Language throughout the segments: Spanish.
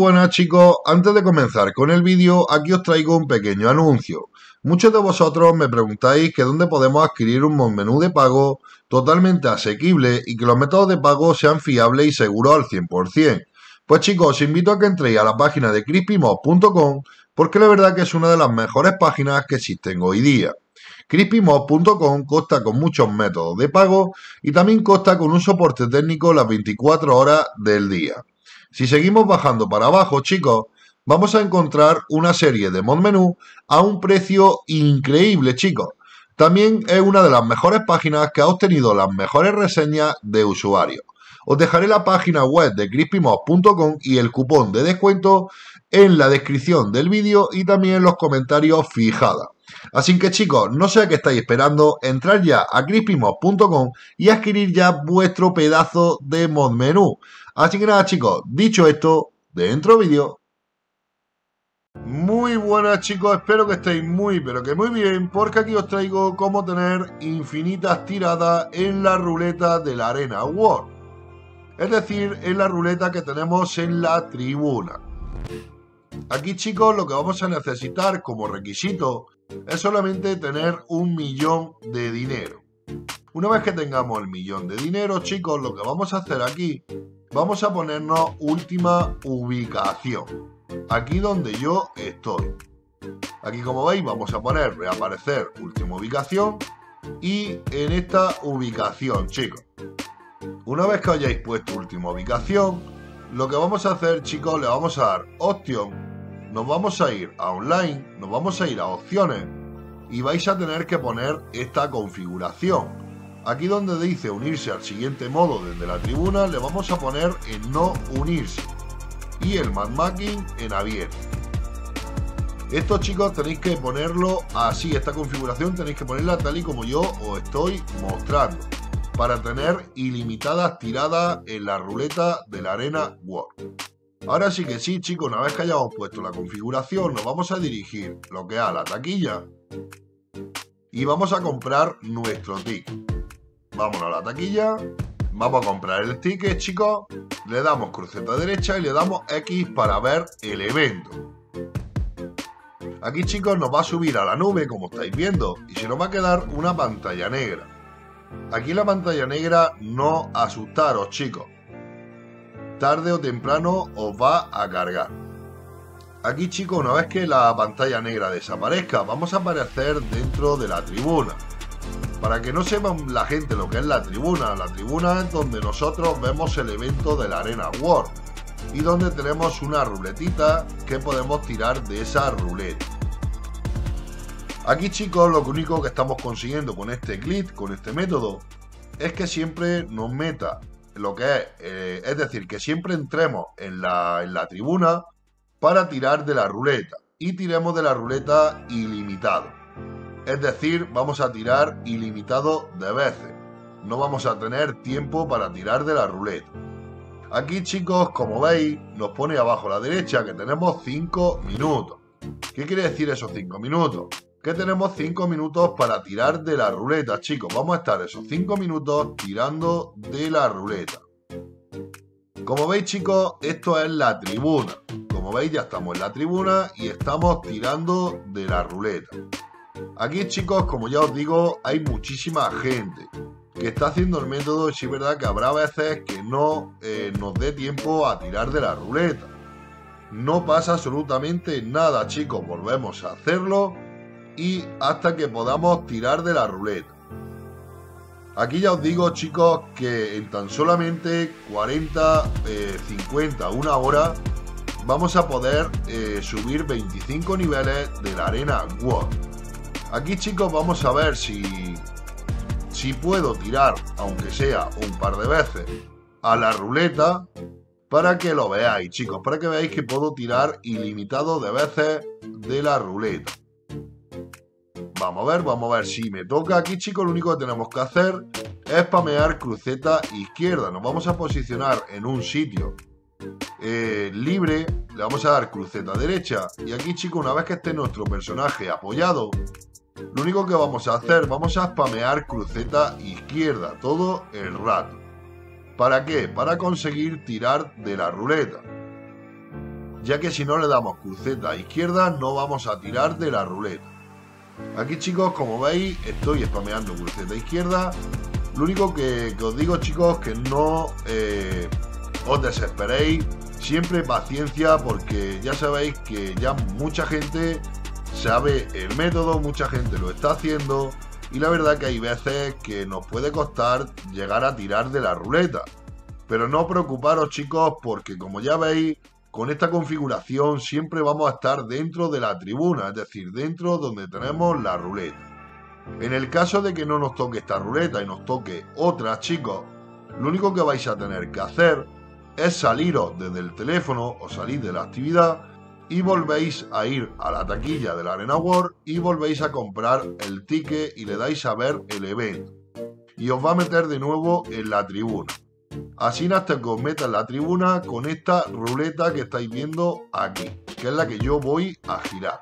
Buenas chicos, antes de comenzar con el vídeo, aquí os traigo un pequeño anuncio. Muchos de vosotros me preguntáis que dónde podemos adquirir un menú de pago totalmente asequible y que los métodos de pago sean fiables y seguros al 100%. Pues chicos, os invito a que entréis a la página de crispymod.com porque la verdad que es una de las mejores páginas que existen hoy día. CrispyMod.com consta con muchos métodos de pago y también consta con un soporte técnico las 24 horas del día. Si seguimos bajando para abajo, chicos, vamos a encontrar una serie de mod menú a un precio increíble, chicos. También es una de las mejores páginas que ha obtenido las mejores reseñas de usuarios. Os dejaré la página web de crispymod.com y el cupón de descuento en la descripción del vídeo y también en los comentarios fijados. Así que chicos, no sé a qué estáis esperando, entrar ya a crispymod.com y adquirir ya vuestro pedazo de mod menú. Así que nada chicos, dicho esto, dentro vídeo. Muy buenas chicos, espero que estéis muy pero que muy bien porque aquí os traigo cómo tener infinitas tiradas en la ruleta de la Arena World. Es decir, en la ruleta que tenemos en la tribuna. Aquí chicos lo que vamos a necesitar como requisito es solamente tener un millón de dinero. Una vez que tengamos el millón de dinero chicos lo que vamos a hacer aquí, vamos a ponernos última ubicación. Aquí donde yo estoy. Aquí como veis vamos a poner reaparecer última ubicación y en esta ubicación chicos. Una vez que hayáis puesto última ubicación, lo que vamos a hacer chicos le vamos a dar opción nos vamos a ir a online, nos vamos a ir a opciones y vais a tener que poner esta configuración. Aquí donde dice unirse al siguiente modo desde la tribuna, le vamos a poner en no unirse y el matchmaking en abierto. Esto chicos tenéis que ponerlo así, esta configuración tenéis que ponerla tal y como yo os estoy mostrando para tener ilimitadas tiradas en la ruleta de la arena World. Ahora sí que sí, chicos, una vez que hayamos puesto la configuración, nos vamos a dirigir lo que a la taquilla y vamos a comprar nuestro ticket. Vamos a la taquilla, vamos a comprar el ticket, chicos, le damos cruceta derecha y le damos X para ver el evento. Aquí, chicos, nos va a subir a la nube, como estáis viendo, y se nos va a quedar una pantalla negra. Aquí la pantalla negra, no asustaros, chicos tarde o temprano os va a cargar. Aquí chicos, una vez que la pantalla negra desaparezca, vamos a aparecer dentro de la tribuna. Para que no sepan la gente lo que es la tribuna, la tribuna es donde nosotros vemos el evento de la Arena World y donde tenemos una ruletita que podemos tirar de esa ruleta. Aquí chicos, lo único que estamos consiguiendo con este glitch, con este método, es que siempre nos meta lo que es, eh, es decir, que siempre entremos en la, en la tribuna para tirar de la ruleta y tiremos de la ruleta ilimitado. Es decir, vamos a tirar ilimitado de veces. No vamos a tener tiempo para tirar de la ruleta. Aquí chicos, como veis, nos pone abajo a la derecha que tenemos 5 minutos. ¿Qué quiere decir esos 5 minutos? Que tenemos 5 minutos para tirar de la ruleta, chicos. Vamos a estar esos 5 minutos tirando de la ruleta. Como veis, chicos, esto es la tribuna. Como veis, ya estamos en la tribuna y estamos tirando de la ruleta. Aquí, chicos, como ya os digo, hay muchísima gente que está haciendo el método y sí es verdad que habrá veces que no eh, nos dé tiempo a tirar de la ruleta. No pasa absolutamente nada, chicos. Volvemos a hacerlo y hasta que podamos tirar de la ruleta. Aquí ya os digo chicos que en tan solamente 40, 50, eh, una hora vamos a poder eh, subir 25 niveles de la arena World. Aquí chicos vamos a ver si, si puedo tirar, aunque sea un par de veces, a la ruleta para que lo veáis chicos, para que veáis que puedo tirar ilimitado de veces de la ruleta. Vamos a ver, vamos a ver si me toca aquí, chicos. Lo único que tenemos que hacer es pamear cruceta izquierda. Nos vamos a posicionar en un sitio eh, libre. Le vamos a dar cruceta derecha. Y aquí, chicos, una vez que esté nuestro personaje apoyado, lo único que vamos a hacer, vamos a spamear cruceta izquierda todo el rato. ¿Para qué? Para conseguir tirar de la ruleta. ya que si no le damos cruceta izquierda no vamos a tirar de la ruleta. Aquí chicos, como veis, estoy spameando cruceta izquierda. Lo único que, os digo chicos, que no eh, os desesperéis, siempre paciencia porque ya sabéis que ya mucha gente sabe el método, mucha gente lo está haciendo y la verdad que hay veces que nos puede costar llegar a tirar de la ruleta. Pero no preocuparos chicos porque como ya veis, con esta configuración siempre vamos a estar dentro de la tribuna, es decir, dentro donde tenemos la ruleta. En el caso de que no nos toque esta ruleta y nos toque otra, chicos, lo único que vais a tener que hacer es saliros desde el teléfono o salir de la actividad y volvéis a ir a la taquilla de la Arena World y volvéis a comprar el ticket y le dais a ver el evento. Y os va a meter de nuevo en la tribuna. Así os meta en la tribuna con esta ruleta que estáis viendo aquí, que es la que yo voy a girar.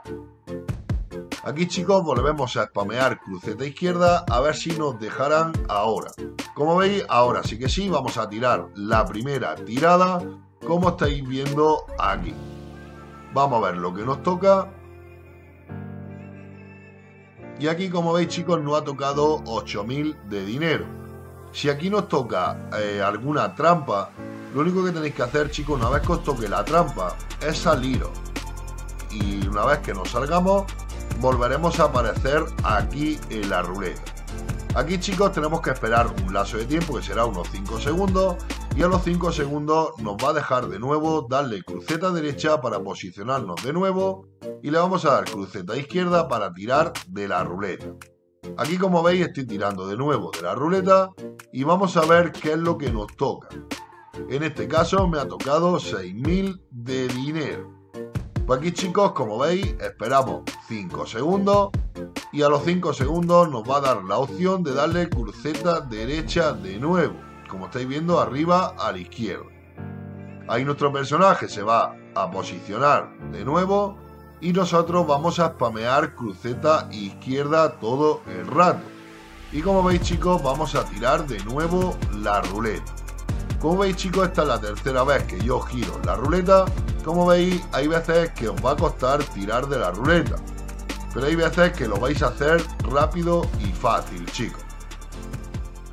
Aquí chicos volvemos a spamear cruceta izquierda a ver si nos dejarán ahora. Como veis, ahora sí que sí, vamos a tirar la primera tirada como estáis viendo aquí. Vamos a ver lo que nos toca. Y aquí como veis chicos nos ha tocado 8000 de dinero. Si aquí nos toca eh, alguna trampa, lo único que tenéis que hacer, chicos, una vez que os toque la trampa, es saliros. Y una vez que nos salgamos, volveremos a aparecer aquí en la ruleta. Aquí, chicos, tenemos que esperar un lazo de tiempo que será unos 5 segundos. Y a los 5 segundos nos va a dejar de nuevo darle cruceta derecha para posicionarnos de nuevo. Y le vamos a dar cruceta izquierda para tirar de la ruleta. Aquí como veis estoy tirando de nuevo de la ruleta y vamos a ver qué es lo que nos toca. En este caso me ha tocado 6.000 de dinero. Pues aquí chicos, como veis, esperamos 5 segundos y a los 5 segundos nos va a dar la opción de darle cruceta derecha de nuevo, como estáis viendo arriba a la izquierda. Ahí nuestro personaje se va a posicionar de nuevo y nosotros vamos a spamear cruceta izquierda todo el rato. Y como veis chicos, vamos a tirar de nuevo la ruleta. Como veis chicos, esta es la tercera vez que yo giro la ruleta. Como veis, hay veces que os va a costar tirar de la ruleta. Pero hay veces que lo vais a hacer rápido y fácil, chicos.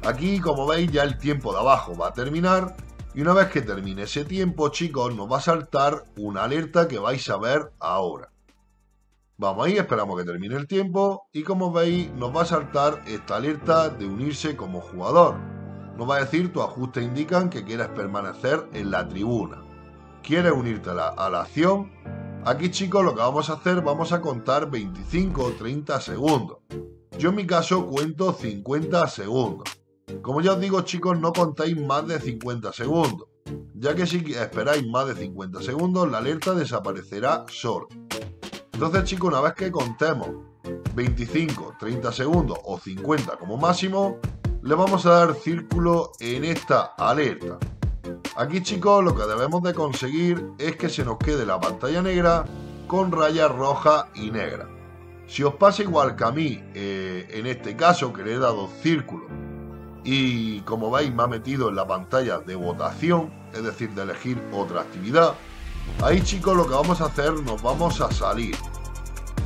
Aquí, como veis, ya el tiempo de abajo va a terminar. Y una vez que termine ese tiempo, chicos, nos va a saltar una alerta que vais a ver ahora. Vamos ahí, esperamos que termine el tiempo y como veis nos va a saltar esta alerta de unirse como jugador. Nos va a decir tus ajustes indican que quieres permanecer en la tribuna. ¿Quieres unirte a la, a la acción? Aquí chicos lo que vamos a hacer, vamos a contar 25 o 30 segundos. Yo en mi caso cuento 50 segundos. Como ya os digo chicos, no contáis más de 50 segundos, ya que si esperáis más de 50 segundos la alerta desaparecerá sola. Entonces, chicos, una vez que contemos 25, 30 segundos o 50 como máximo, le vamos a dar círculo en esta alerta. Aquí, chicos, lo que debemos de conseguir es que se nos quede la pantalla negra con rayas rojas y negras. Si os pasa igual que a mí, eh, en este caso, que le he dado círculo y como veis me ha metido en la pantalla de votación, es decir, de elegir otra actividad, Ahí chicos lo que vamos a hacer, nos vamos a salir.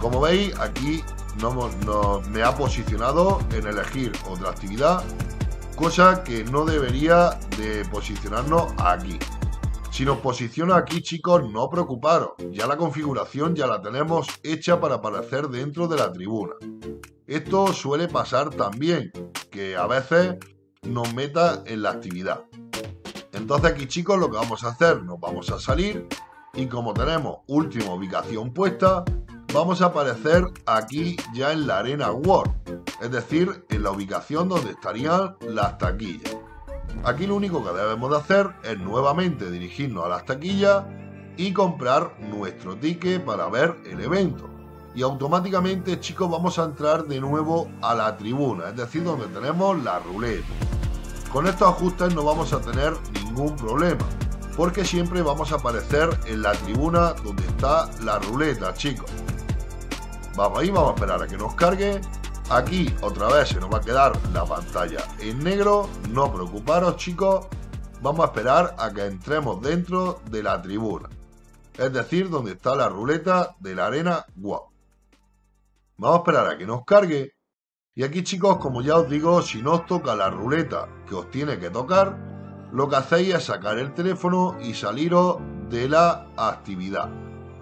Como veis aquí no, me ha posicionado en elegir otra actividad, cosa que no debería de posicionarnos aquí. Si nos posiciona aquí chicos, no preocuparos, ya la configuración ya la tenemos hecha para aparecer dentro de la tribuna. Esto suele pasar también, que a veces nos meta en la actividad. Entonces aquí chicos lo que vamos a hacer, nos vamos a salir y como tenemos última ubicación puesta, vamos a aparecer aquí ya en la Arena World, es decir, en la ubicación donde estarían las taquillas. Aquí lo único que debemos de hacer es nuevamente dirigirnos a las taquillas y comprar nuestro ticket para ver el evento. Y automáticamente, chicos, vamos a entrar de nuevo a la tribuna, es decir, donde tenemos la ruleta. Con estos ajustes no vamos a tener ningún problema porque siempre vamos a aparecer en la tribuna donde está la ruleta, chicos. Vamos ahí, vamos a esperar a que nos cargue. Aquí otra vez se nos va a quedar la pantalla en negro. No preocuparos, chicos. Vamos a esperar a que entremos dentro de la tribuna. es decir, donde está la ruleta de la arena WOW. Vamos a esperar a que nos cargue. Y aquí chicos, como ya os digo, si no os toca la ruleta que os tiene que tocar, lo que hacéis es sacar el teléfono y saliros de la actividad.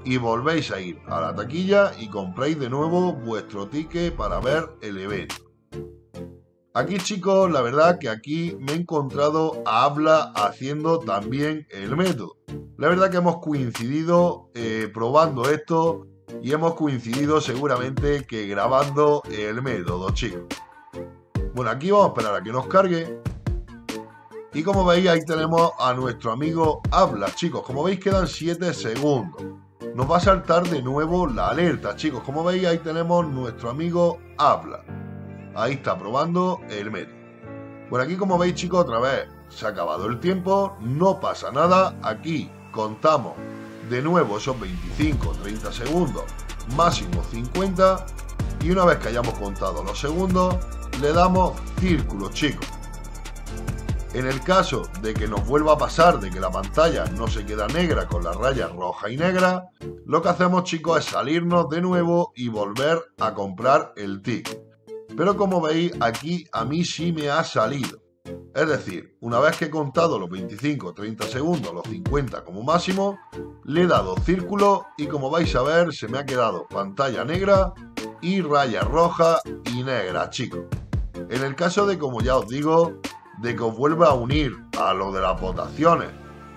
Y volvéis a ir a la taquilla y compráis de nuevo vuestro ticket para ver el evento. Aquí chicos, la verdad que aquí me he encontrado a Habla haciendo también el método. La verdad que hemos coincidido eh, probando esto y hemos coincidido seguramente que grabando el método, chicos. Bueno, aquí vamos a esperar a que nos cargue. Y como veis, ahí tenemos a nuestro amigo Habla, chicos. Como veis, quedan 7 segundos. Nos va a saltar de nuevo la alerta, chicos. Como veis, ahí tenemos nuestro amigo Habla. Ahí está probando el método. Bueno, aquí como veis, chicos, otra vez se ha acabado el tiempo. No pasa nada. Aquí contamos de nuevo esos 25, 30 segundos, máximo 50. Y una vez que hayamos contado los segundos, le damos círculo, chicos. En el caso de que nos vuelva a pasar de que la pantalla no se queda negra con la raya roja y negra, lo que hacemos chicos es salirnos de nuevo y volver a comprar el ticket. Pero como veis aquí a mí sí me ha salido. Es decir, una vez que he contado los 25, 30 segundos, los 50 como máximo, le he dado círculo y como vais a ver se me ha quedado pantalla negra y raya roja y negra, chicos. En el caso de, como ya os digo, de que os vuelva a unir a lo de las votaciones,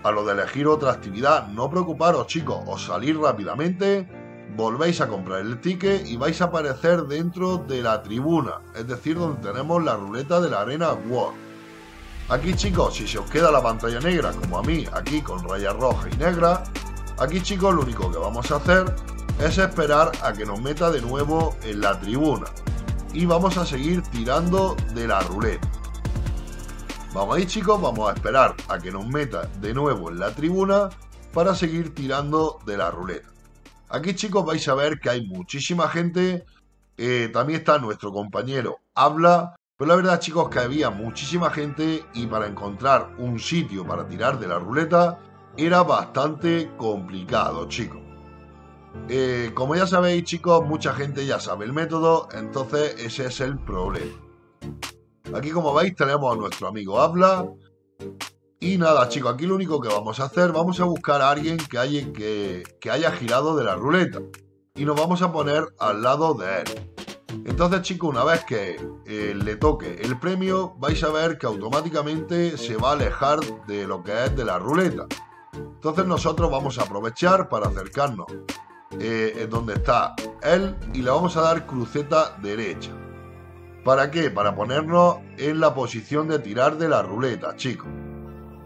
a lo de elegir otra actividad, no preocuparos chicos, os salís rápidamente, volvéis a comprar el ticket y vais a aparecer dentro de la tribuna, es decir, donde tenemos la ruleta de la arena World. Aquí chicos, si se os queda la pantalla negra como a mí, aquí con raya roja y negra, aquí chicos lo único que vamos a hacer es esperar a que nos meta de nuevo en la tribuna. Y vamos a seguir tirando de la ruleta. Vamos ahí chicos, vamos a esperar a que nos meta de nuevo en la tribuna para seguir tirando de la ruleta. Aquí chicos vais a ver que hay muchísima gente. Eh, también está nuestro compañero Habla, pero la verdad, chicos, que había muchísima gente y para encontrar un sitio para tirar de la ruleta era bastante complicado, chicos. Eh, como ya sabéis, chicos, mucha gente ya sabe el método, entonces ese es el problema. Aquí, como veis, tenemos a nuestro amigo Habla. Y nada, chicos, aquí lo único que vamos a hacer, vamos a buscar a alguien que haya, girado de la ruleta. Y nos vamos a poner al lado de él. Entonces, chicos, una vez que eh, le toque el premio, vais a ver que automáticamente se va a alejar de lo que es de la ruleta. Entonces nosotros vamos a aprovechar para acercarnos eh, en donde está él y le vamos a dar cruceta derecha. ¿Para qué? Para ponernos en la posición de tirar de la ruleta, chicos.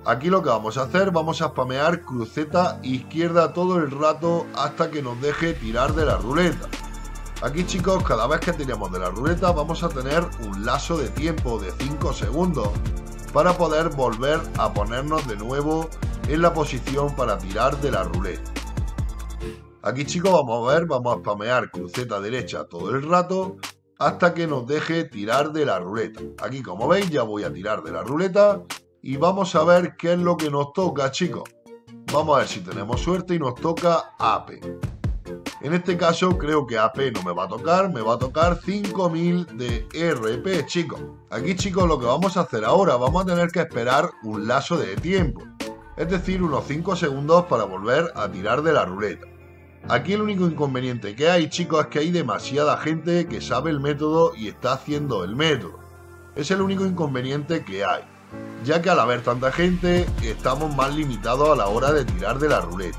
Aquí lo que vamos a hacer, vamos a spamear cruceta izquierda todo el rato hasta que nos deje tirar de la ruleta. Aquí chicos, cada vez que tiremos de la ruleta vamos a tener un lazo de tiempo de 5 segundos para poder volver a ponernos de nuevo en la posición para tirar de la ruleta. Aquí chicos vamos a ver, vamos a spamear cruceta derecha todo el rato hasta que nos deje tirar de la ruleta. Aquí como veis ya voy a tirar de la ruleta y vamos a ver qué es lo que nos toca chicos. Vamos a ver si tenemos suerte y nos toca APE. En este caso creo que AP no me va a tocar, me va a tocar 5000 de RP, chicos. Aquí, chicos, lo que vamos a hacer ahora, vamos a tener que esperar un lazo de tiempo. Es decir, unos 5 segundos para volver a tirar de la ruleta. Aquí el único inconveniente que hay, chicos, es que hay demasiada gente que sabe el método y está haciendo el método. Es el único inconveniente que hay, ya que al haber tanta gente, estamos más limitados a la hora de tirar de la ruleta.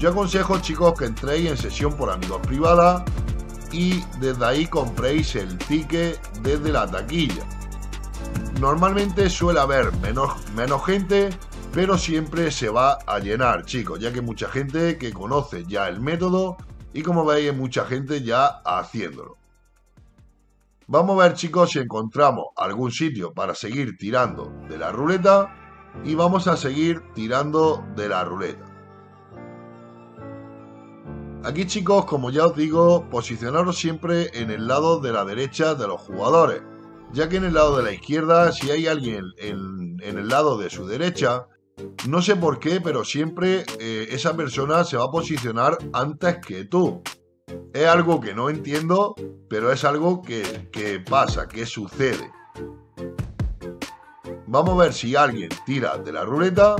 Yo aconsejo chicos que entréis en sesión por amigos privada y desde ahí compréis el ticket desde la taquilla. Normalmente suele haber menos, menos gente, pero siempre se va a llenar chicos, ya que mucha gente que conoce ya el método y como veis mucha gente ya haciéndolo. Vamos a ver chicos si encontramos algún sitio para seguir tirando de la ruleta y vamos a seguir tirando de la ruleta. Aquí chicos, como ya os digo, posicionaros siempre en el lado de la derecha de los jugadores, ya que en el lado de la izquierda, si hay alguien en, el lado de su derecha, no sé por qué, pero siempre eh, esa persona se va a posicionar antes que tú. Es algo que no entiendo, pero es algo que, que pasa, que sucede. Vamos a ver si alguien tira de la ruleta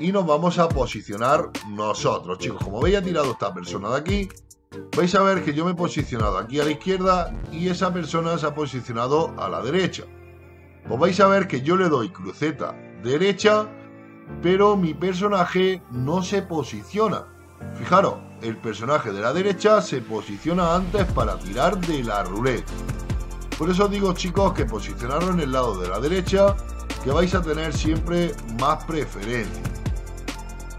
y nos vamos a posicionar nosotros. Chicos, como veis ha tirado esta persona de aquí, vais a ver que yo me he posicionado aquí a la izquierda y esa persona se ha posicionado a la derecha. Pues vais a ver que yo le doy cruceta derecha, pero mi personaje no se posiciona. Fijaros, el personaje de la derecha se posiciona antes para tirar de la ruleta. Por eso digo chicos que posicionaros en el lado de la derecha que vais a tener siempre más preferencia.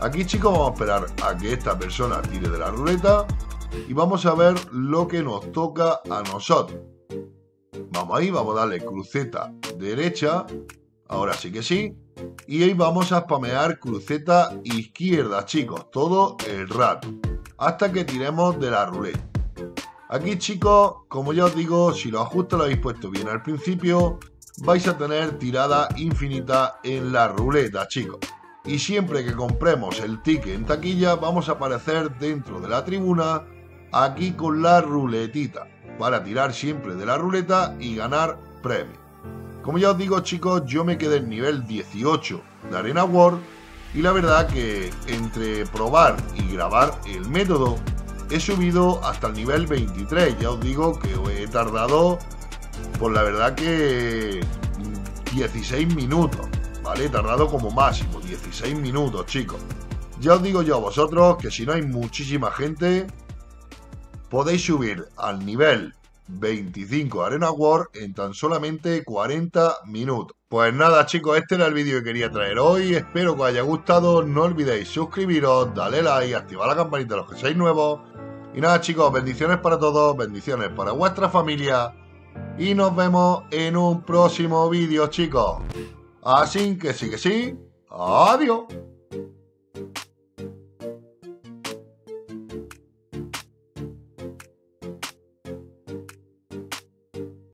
Aquí chicos vamos a esperar a que esta persona tire de la ruleta y vamos a ver lo que nos toca a nosotros. Vamos ahí, vamos a darle cruceta derecha, ahora sí que sí, y ahí vamos a spamear cruceta izquierda chicos, todo el rato, hasta que tiremos de la ruleta. Aquí chicos, como ya os digo, si los ajustes lo habéis puesto bien al principio, vais a tener tirada infinita en la ruleta, chicos. Y siempre que compremos el ticket en taquilla, vamos a aparecer dentro de la tribuna, aquí con la ruletita, para tirar siempre de la ruleta y ganar premio. Como ya os digo, chicos, yo me quedé en nivel 18 de Arena World y la verdad que entre probar y grabar el método he subido hasta el nivel 23. Ya os digo que he tardado pues la verdad que 16 minutos, ¿vale? He tardado como máximo 16 minutos, chicos. Ya os digo yo a vosotros que si no hay muchísima gente, podéis subir al nivel 25 Arena War en tan solamente 40 minutos. Pues nada chicos, este era el vídeo que quería traer hoy, espero que os haya gustado, no olvidéis suscribiros, darle like, activar la campanita los que seáis nuevos. Y nada chicos, bendiciones para todos, bendiciones para vuestra familia y nos vemos en un próximo vídeo, chicos. Así que sí que sí. Adiós.